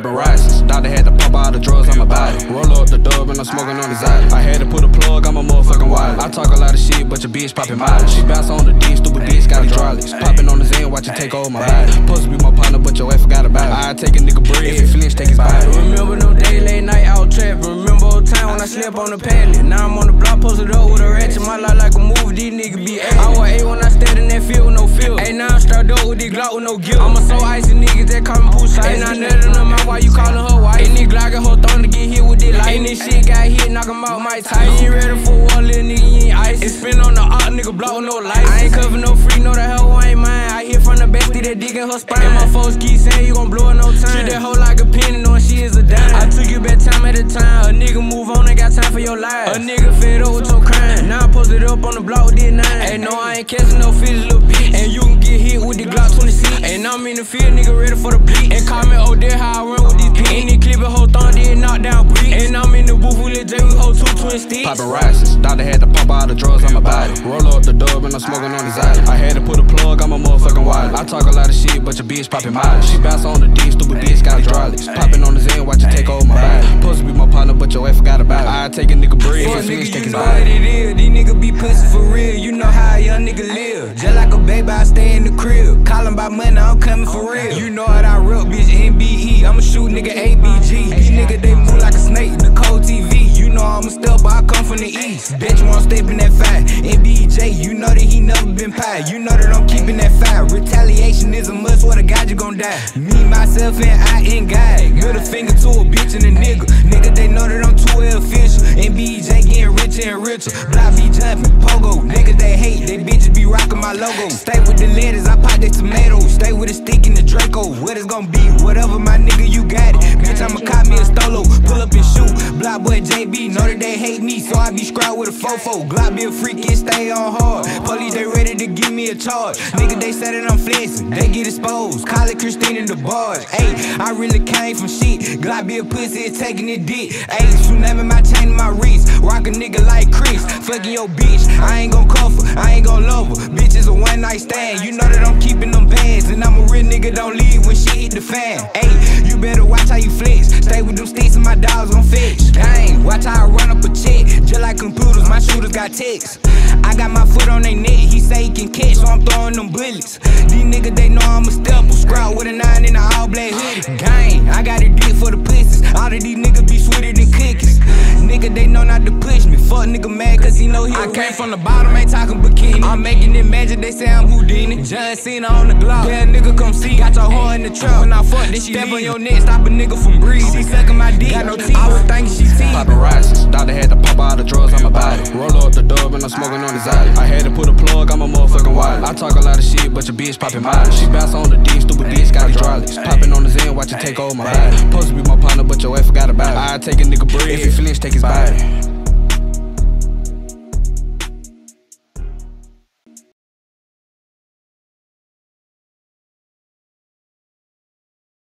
paparazzi. Doctor had to pop all the drugs on my body. Roll up the dub and I'm smoking on his eye. I had to put a plug I'm a motherfucking wallet. I talk a lot of shit, but your bitch popping mileage. She bounce on the D, stupid bitch got hydraulics. Popping on the Zen, watch it take over my body. Supposed be my partner, but your ass forgot about it. I take a nigga bread, if he flinch, take his body. Remember no day, late night out trapping. Remember old time when I slept on the pallet. Now I'm on the block, posted up with a ratchet. My life like a movie, these niggas be acting. I was eight when I stayed in that field, no fear. Hey, I'm strapped up with this Glock with no guilt. I'm a so icy niggas that call me poolside. Ain't not nothing on my why you callin' her wife. Nigga Glock and her thumb to get hit with this light. Ain't this shit got hit, knock him out, my tight. You ain't ready for war, little nigga, you ain't ice. It's spin on the op, nigga, block with no lights. I ain't cover no free, no the hell I ain't mine. I hit from the back, that dick in her spine. And my folks keep saying you gon' blow in no time. Treat that hoe like a penny, knowing she is a dime. I took you back time at a time. A nigga move on, ain't got time for your life. A nigga fed up with your crime. Now I posted up on the block with this nine. Ain't no, I ain't catching no fish, little field, nigga, ready for the bleach. And call me Odell, how I run with these uh-huh. pins. And they clip a whole thumb, did knock down bricks. And I'm in the booth with Lil J, we hold two twin sticks. Poppin' rices, doctor had to pop all the drugs on my body. Roll up the dub and I'm smoking on his island. I had to put a plug on my motherfucking wallet. I talk a lot of shit, but your bitch poppin' mileage. She bounce on the D, stupid bitch got hydraulics. Poppin' on the Zen, watch it take over my body. Take a nigga bread, Fuck nigga, you know what it is. These niggas be pussy for real. You know how a young nigga live. Just like a baby, I stay in the crib. Callin' about money, I'm coming for real. You know what I rep, bitch, MBE. I'ma shoot nigga ABG. These niggas, they move like a snake. The cold TV. You know I'm a step, but I come from the east. You won't step in that fire. NBJ, you know that he never been pie. You know that I'm keeping that fire. Retaliation is a must, what a God, you gon' die. Me, myself, and I ain't God. Middle finger to a bitch and getting richer and. Block be jumping, pogo. Niggas they hate, they bitches be rocking my logo. Stay with the letters, I pop they tomatoes. Stay with the stick in the Draco. What it's gonna be, whatever my nigga, you got it. Bitch, I'ma cop me a stolo. Pull up and shoot. BlocBoy JB, know that they hate me, so I be scrap with a fofo. Glock be a freak and stay on hard. Police, a charge. Nigga, they say that I'm flexing, they get exposed. Call it Christine in the bars. Ayy, I really came from shit. Glock be a pussy, it's taking it dick. Ayy, tsunami my chain my wrist. Rock a nigga like Chris. Fucking your bitch, I ain't gon' cuff her, I ain't gon' love her. Bitch is a one night stand. You know that I'm keeping them bands, and I'm a real nigga, don't leave when shit hit the fan. Ayy, you better watch how you flex. Stay with them sticks and my dogs gon' fetch. Gang, watch how I run up a check. Just like computers, my shooters got texts. I got my foot on them bullets. These niggas, they know I'm a stepper. Sprout with a nine in a all black hoodie. Gang, I got a dick for the pussies. All of these niggas be. Nigga, they know not to push me. Fuck nigga mad cause he know he I came from the bottom, ain't talking bikini. I'm making it magic, they say I'm Houdini. John Cena on the Glock. Yeah, nigga, come see. Got your whore in the trap. When I fuck, then she step on your neck, stop a nigga from breathing. She sucking my dick, got no teeth. I was thinking she teeth. Poppin' rices, doctor had to pop all the drugs on my body. Roll up the dub and I'm smoking on his island. I had to put a plug on my motherfucking wallet. I talk a lot of shit, but your bitch poppin' mileage. She bounce on the D, stupid bitch got hydraulics. Poppin' on the Zen, watch it take over my body. Supposed to be my partner, but your ass forgot about it. I take a nigga bread, if he flinch, take his body.